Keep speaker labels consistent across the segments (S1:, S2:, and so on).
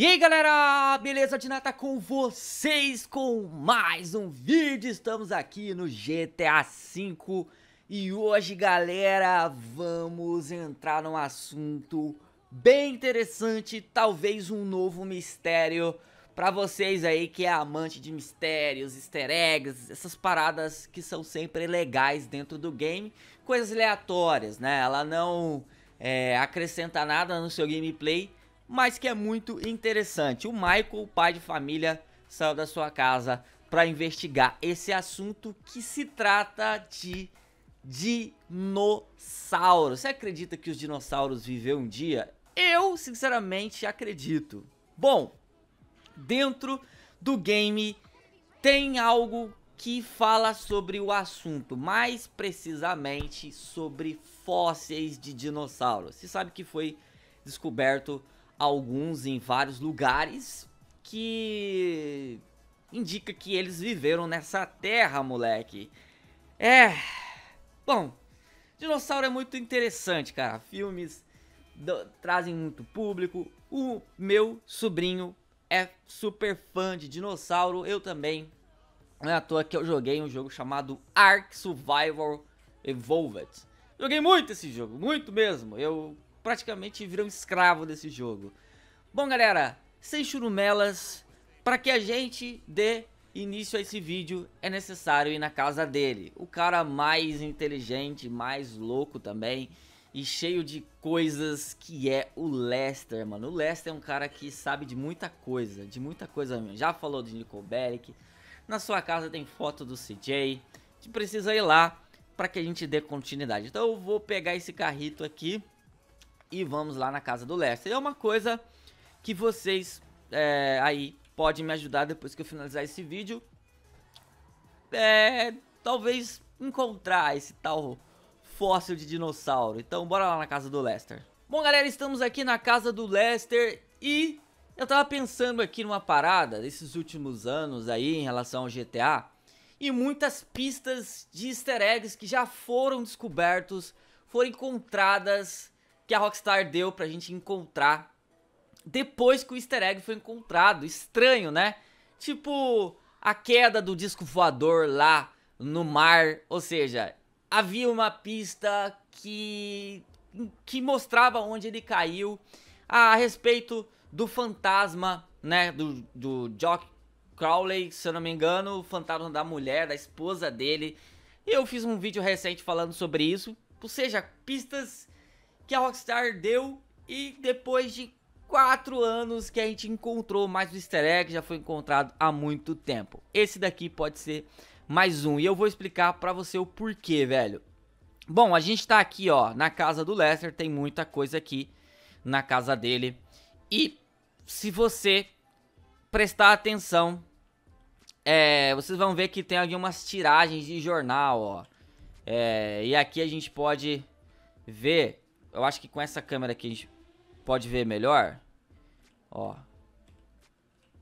S1: E aí galera, beleza? Dinata com vocês com mais um vídeo, estamos aqui no GTA V E hoje galera, vamos entrar num assunto bem interessante, talvez um novo mistério Pra vocês aí que é amante de mistérios, easter eggs, essas paradas que são sempre legais dentro do game Coisas aleatórias, né? Ela não é, acrescenta nada no seu gameplay mas que é muito interessante. O Michael, pai de família, saiu da sua casa para investigar esse assunto que se trata de dinossauros. Você acredita que os dinossauros viveu um dia? Eu, sinceramente, acredito. Bom, dentro do game tem algo que fala sobre o assunto, mais precisamente sobre fósseis de dinossauros. Você sabe que foi descoberto alguns em vários lugares que indica que eles viveram nessa terra, moleque. É. Bom, dinossauro é muito interessante, cara. Filmes do, trazem muito público. O meu sobrinho é super fã de dinossauro. Eu também. Não é à toa que eu joguei um jogo chamado Ark Survival Evolved. Joguei muito esse jogo, muito mesmo. Eu praticamente virou um escravo desse jogo. Bom, galera, sem churumelas, para que a gente dê início a esse vídeo, é necessário ir na casa dele. O cara mais inteligente, mais louco também e cheio de coisas que é o Lester, mano. O Lester é um cara que sabe de muita coisa, de muita coisa mesmo. Já falou de Nicole Bellic, na sua casa tem foto do CJ, precisa ir lá para que a gente dê continuidade. Então eu vou pegar esse carrito aqui e vamos lá na casa do Lester. É uma coisa que vocês é, aí podem me ajudar depois que eu finalizar esse vídeo. É, talvez encontrar esse tal fóssil de dinossauro. Então bora lá na casa do Lester. Bom galera, estamos aqui na casa do Lester e eu tava pensando aqui numa parada desses últimos anos aí em relação ao GTA e muitas pistas de easter eggs que já foram descobertos, foram encontradas que a Rockstar deu pra gente encontrar depois que o easter egg foi encontrado. Estranho, né? Tipo a queda do disco voador lá no mar, ou seja, havia uma pista que que mostrava onde ele caiu a respeito do fantasma, né, do, do Jock Crowley, se eu não me engano, o fantasma da mulher, da esposa dele. Eu fiz um vídeo recente falando sobre isso, ou seja, pistas que a Rockstar deu e depois de quatro anos que a gente encontrou mais o easter egg, já foi encontrado há muito tempo. Esse daqui pode ser mais um e eu vou explicar pra você o porquê, velho. Bom, a gente tá aqui, ó, na casa do Lester, tem muita coisa aqui na casa dele. E se você prestar atenção, é, vocês vão ver que tem algumas tiragens de jornal, ó. É, e aqui a gente pode ver eu acho que com essa câmera aqui a gente pode ver melhor. Ó.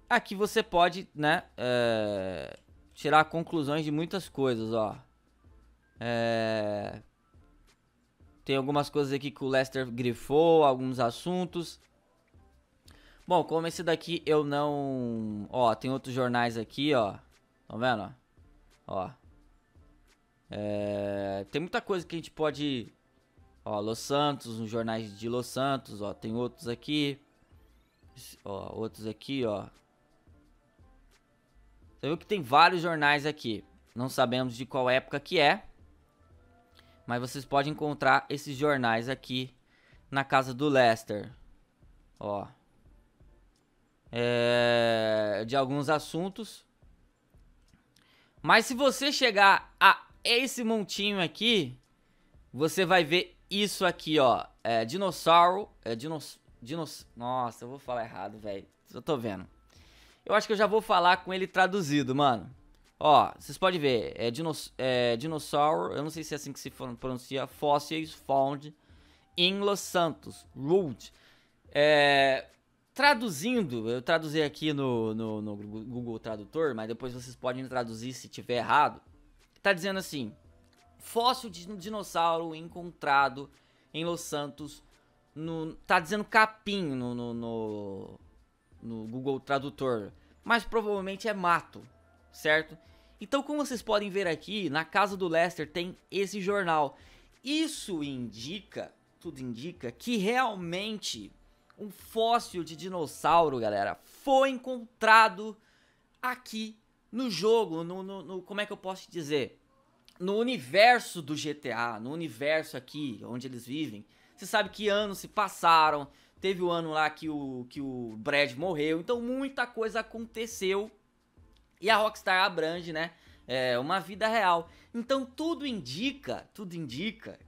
S1: Aqui você pode, né, é, tirar conclusões de muitas coisas, ó. É, tem algumas coisas aqui que o Lester grifou, alguns assuntos. Bom, como esse daqui eu não... Ó, tem outros jornais aqui, ó. Tá vendo? Ó. É, tem muita coisa que a gente pode Ó, Los Santos, nos jornais de Los Santos, ó, tem outros aqui. Ó, outros aqui, ó. Você viu que tem vários jornais aqui. Não sabemos de qual época que é. Mas vocês podem encontrar esses jornais aqui na casa do Lester. Ó. É, de alguns assuntos. Mas se você chegar a esse montinho aqui, você vai ver isso aqui, ó, é dinossauro, é dinos, dinos, nossa, eu vou falar errado, velho, eu tô vendo. Eu acho que eu já vou falar com ele traduzido, mano. Ó, vocês podem ver, é, dinos, é dinossauro, eu não sei se é assim que se pronuncia, fossils found in Los Santos, road. É, traduzindo, eu traduzi aqui no, no, no Google Tradutor, mas depois vocês podem traduzir se tiver errado. Tá dizendo assim, fóssil de dinossauro encontrado em Los Santos. No, tá dizendo capim no, no, no, no Google Tradutor, mas provavelmente é mato, certo? Então, como vocês podem ver aqui, na casa do Lester tem esse jornal. Isso indica, tudo indica, que realmente um fóssil de dinossauro, galera, foi encontrado aqui no jogo, no, no, no, como é que eu posso dizer? No universo do GTA, no universo aqui, onde eles vivem. Você sabe que anos se passaram, teve o ano lá que o, que o Brad morreu, então muita coisa aconteceu. E a Rockstar abrange, né, é, uma vida real. Então tudo indica, tudo indica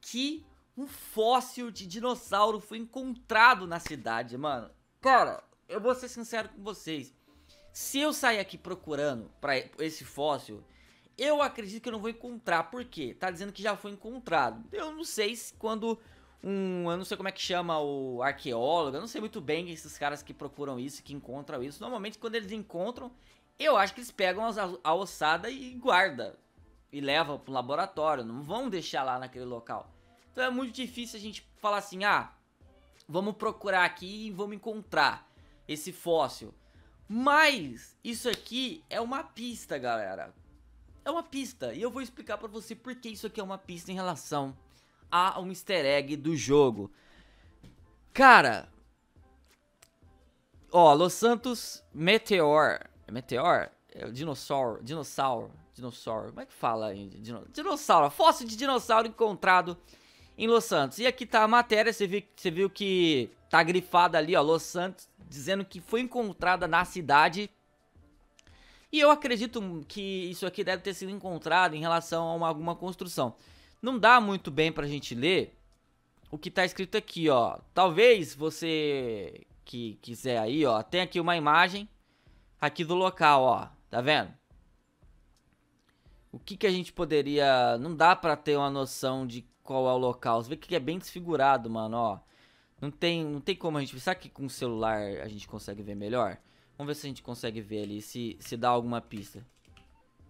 S1: que um fóssil de dinossauro foi encontrado na cidade, mano. Cara, eu vou ser sincero com vocês. Se eu sair aqui procurando para esse fóssil, eu acredito que eu não vou encontrar. Por quê? Tá dizendo que já foi encontrado. Eu não sei se quando um, eu não sei como é que chama o arqueólogo, eu não sei muito bem esses caras que procuram isso, que encontram isso. Normalmente quando eles encontram, eu acho que eles pegam a ossada e guardam e levam pro laboratório, não vão deixar lá naquele local. Então é muito difícil a gente falar assim, ah, vamos procurar aqui e vamos encontrar esse fóssil. Mas isso aqui é uma pista, galera. É uma pista. E eu vou explicar pra você por que isso aqui é uma pista em relação a um easter egg do jogo. Cara... Ó, Los Santos Meteor. Meteor? É o dinossauro. Dinossauro. Dinossauro. Como é que fala? Dinossauro. Fóssil de dinossauro encontrado em Los Santos. E aqui tá a matéria. Você viu, você viu que tá grifada ali, ó. Los Santos dizendo que foi encontrada na cidade. E eu acredito que isso aqui deve ter sido encontrado em relação a uma, alguma construção. Não dá muito bem pra gente ler o que tá escrito aqui, ó. Talvez você que quiser aí, ó, tem aqui uma imagem aqui do local, ó. Tá vendo? O que que a gente poderia... Não dá pra ter uma noção de qual é o local. Você vê que é bem desfigurado, mano, ó. Não tem, não tem como a gente... Será que com o celular a gente consegue ver melhor? Vamos ver se a gente consegue ver ali, se, se dá alguma pista.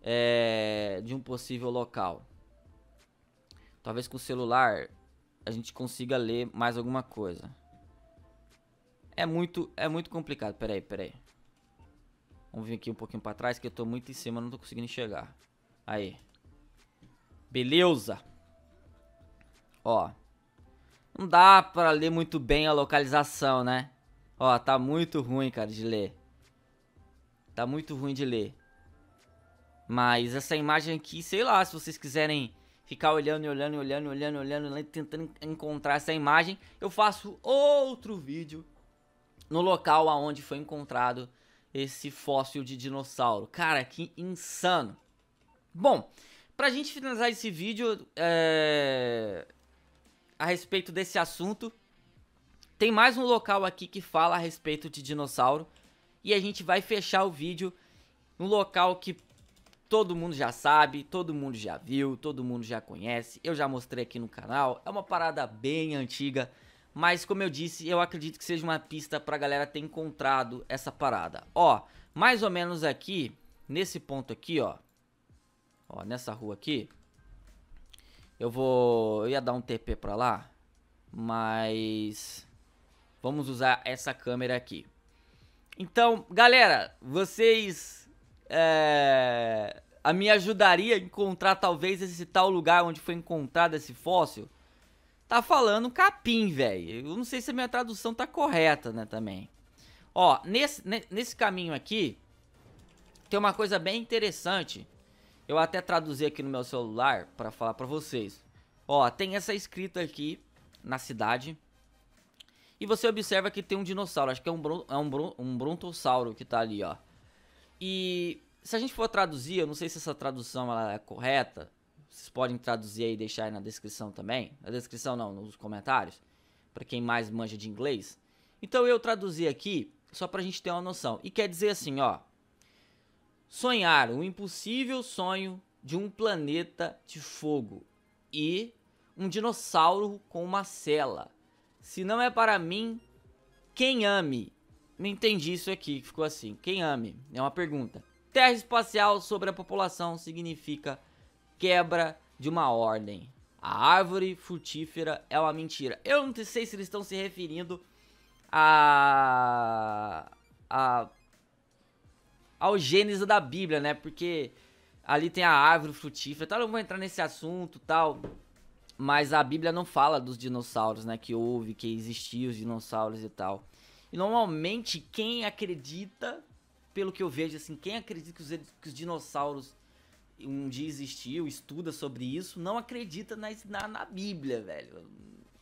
S1: É, de um possível local. Talvez com o celular a gente consiga ler mais alguma coisa. É muito, é muito complicado. Peraí, peraí. Vamos vir aqui um pouquinho pra trás que eu tô muito em cima, não tô conseguindo enxergar. Aí. Beleza. Ó. Não dá pra ler muito bem a localização, né? Ó, tá muito ruim, cara, de ler. Tá muito ruim de ler. Mas essa imagem aqui, sei lá, se vocês quiserem ficar olhando e olhando e olhando, olhando, olhando, tentando encontrar essa imagem, eu faço outro vídeo no local aonde foi encontrado esse fóssil de dinossauro. Cara, que insano. Bom, pra gente finalizar esse vídeo, é a respeito desse assunto. Tem mais um local aqui que fala a respeito de dinossauro. E a gente vai fechar o vídeo no local que todo mundo já sabe, todo mundo já viu, todo mundo já conhece. Eu já mostrei aqui no canal. É uma parada bem antiga. Mas como eu disse, eu acredito que seja uma pista pra galera ter encontrado essa parada. Ó, mais ou menos aqui, nesse ponto aqui, ó. Ó, nessa rua aqui. Eu vou... Eu ia dar um TP pra lá. Mas... Vamos usar essa câmera aqui. Então, galera, vocês... É, a me ajudaria a encontrar talvez esse tal lugar onde foi encontrado esse fóssil? Tá falando capim, velho. Eu não sei se a minha tradução tá correta, né, também. Ó, nesse, nesse caminho aqui, tem uma coisa bem interessante eu até traduzi aqui no meu celular para falar para vocês. Ó, tem essa escrita aqui na cidade. E você observa que tem um dinossauro, acho que é um, é um, um brontossauro que tá ali, ó. E se a gente for traduzir, eu não sei se essa tradução ela é correta. Vocês podem traduzir aí e deixar aí na descrição também. Na descrição não, nos comentários. para quem mais manja de inglês. Então eu traduzi aqui, só pra gente ter uma noção. E quer dizer assim, ó. Sonhar o impossível sonho de um planeta de fogo e um dinossauro com uma cela. Se não é para mim, quem ame? Não entendi isso aqui, ficou assim. Quem ame? É uma pergunta. Terra espacial sobre a população significa quebra de uma ordem. A árvore frutífera é uma mentira. Eu não sei se eles estão se referindo a a ao gênese da Bíblia, né? Porque ali tem a árvore frutífera, tal, eu não vou entrar nesse assunto, tal. Mas a Bíblia não fala dos dinossauros, né? Que houve, que existiam os dinossauros e tal. E normalmente quem acredita, pelo que eu vejo, assim, quem acredita que os, que os dinossauros um dia existiu, estuda sobre isso, não acredita na, na, na Bíblia, velho.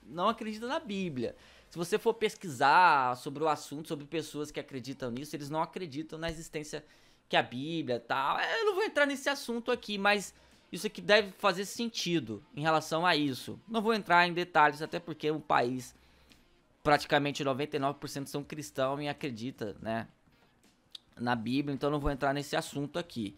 S1: Não acredita na Bíblia. Se você for pesquisar sobre o assunto, sobre pessoas que acreditam nisso, eles não acreditam na existência que a Bíblia tal. Eu não vou entrar nesse assunto aqui, mas isso aqui deve fazer sentido em relação a isso. Não vou entrar em detalhes, até porque um país praticamente 99% são cristãos e acredita, né, na Bíblia, então não vou entrar nesse assunto aqui.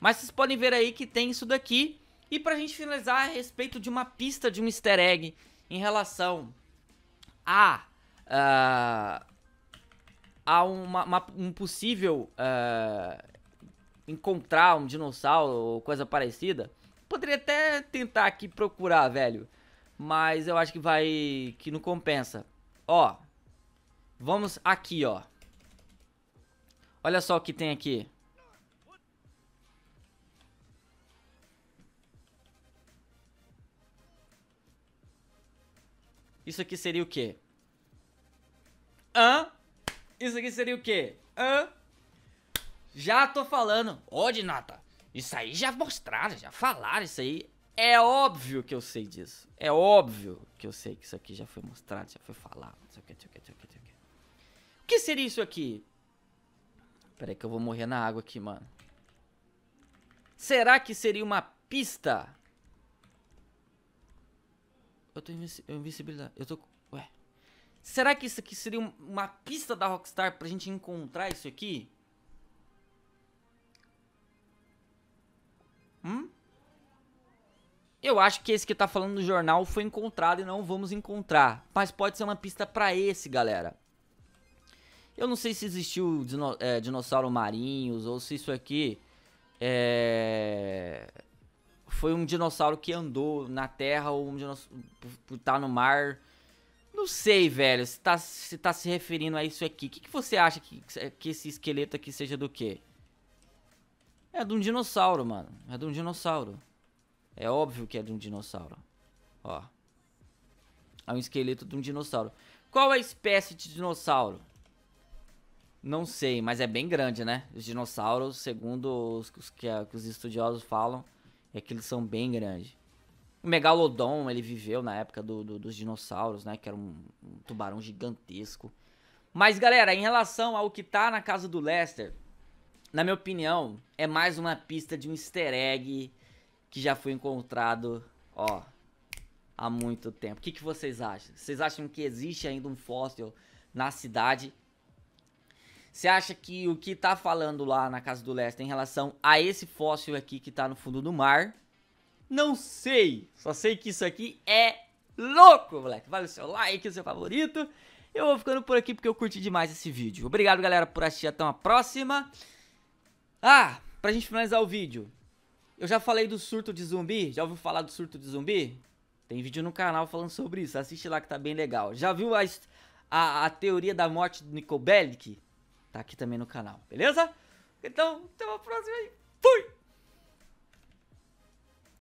S1: Mas vocês podem ver aí que tem isso daqui. E pra gente finalizar a respeito de uma pista de um easter egg em relação a uh, a uma, uma, um possível uh, encontrar um dinossauro ou coisa parecida, poderia até tentar aqui procurar, velho. Mas eu acho que vai. que não compensa. Ó. Vamos aqui, ó. Olha só o que tem aqui. Isso aqui seria o quê? Hã? Isso aqui seria o quê? Hã? Já tô falando. Ô, Dinata, isso aí já mostraram, já falaram isso aí. É óbvio que eu sei disso. É óbvio que eu sei que isso aqui já foi mostrado, já foi falado. O que, seria isso aqui? Pera aí que eu vou morrer na água aqui, mano. Será que seria uma pista eu tô invencibilidade. Eu tô. Ué. Será que isso aqui seria uma pista da Rockstar pra gente encontrar isso aqui? Hum? Eu acho que esse que tá falando no jornal foi encontrado e não vamos encontrar. Mas pode ser uma pista pra esse, galera. Eu não sei se existiu dino, é, dinossauro marinhos ou se isso aqui é foi um dinossauro que andou na terra ou um dinossauro tá no mar. Não sei, velho, se tá se, tá se referindo a isso aqui. O que, que você acha que, que esse esqueleto aqui seja do quê? É de um dinossauro, mano. É de um dinossauro. É óbvio que é de um dinossauro. Ó. É um esqueleto de um dinossauro. Qual a espécie de dinossauro? Não sei, mas é bem grande, né? Os dinossauros, segundo os, os que, que os estudiosos falam, é que eles são bem grandes. O Megalodon, ele viveu na época do, do, dos dinossauros, né? Que era um, um, tubarão gigantesco. Mas, galera, em relação ao que tá na casa do Lester, na minha opinião, é mais uma pista de um easter egg que já foi encontrado, ó, há muito tempo. O que, que vocês acham? Vocês acham que existe ainda um fóssil na cidade? Você acha que o que tá falando lá na casa do Lester em relação a esse fóssil aqui que tá no fundo do mar? Não sei. Só sei que isso aqui é louco, moleque. Vale o seu like, o seu favorito. Eu vou ficando por aqui porque eu curti demais esse vídeo. Obrigado, galera, por assistir. Até uma próxima. Ah, pra gente finalizar o vídeo. Eu já falei do surto de zumbi. Já ouviu falar do surto de zumbi? Tem vídeo no canal falando sobre isso. Assiste lá que tá bem legal. Já viu a, a, a teoria da morte do Nicole Bellic? tá aqui também no canal, beleza? Então, até uma próxima aí. Fui!